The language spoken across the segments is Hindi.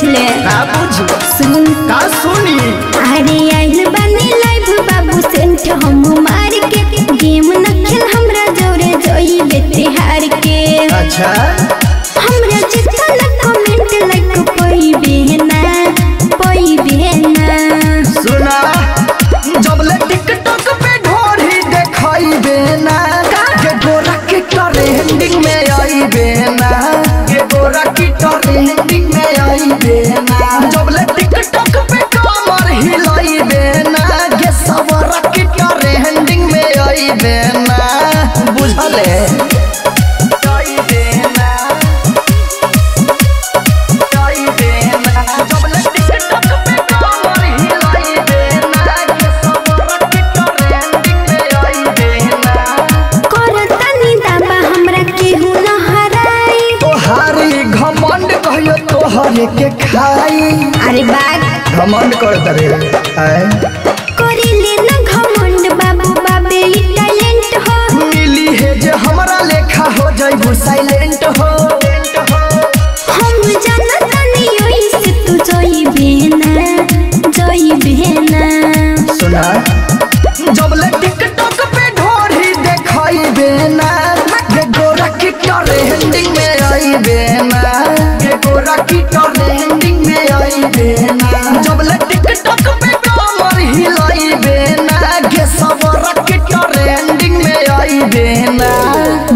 बुझले। का बुझ? सुन का सुनी? अरे आइल बने लाइव बाबू सेंट हम मार के गेम न खेल हमरा जोरे जोई बेतिहार के अच्छा। हमरा जितना न कमेंट लाइक कोई बेहना कोई बेहना। सुना जब ले टिकटॉक पे ढोरी देखाई बेना के गोरा की ट्रेंडिंग में आई बेना के गोरा की ट्रेंडिंग में तोहरे के खाई। अरे बाग घमंड कर दरे करिले न घमंड बाबू बाबे ई टैलेंट हो। मिली है जे हमरा लेखा हो जाइबू साइलेंट हो। हम ओई से तू जोई बेना जोई बेना सुना।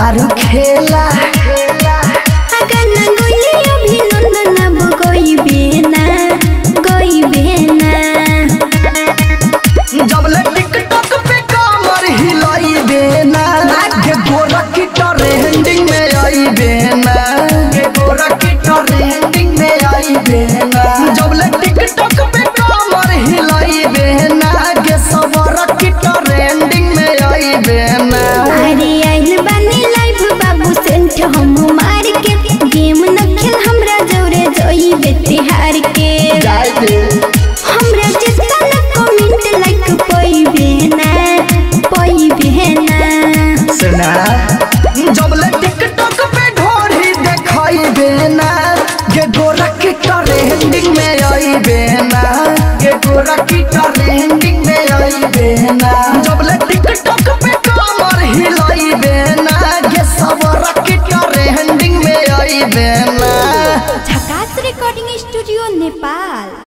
तारू खेला। बेना की ट्रेंडिंग में आई बेना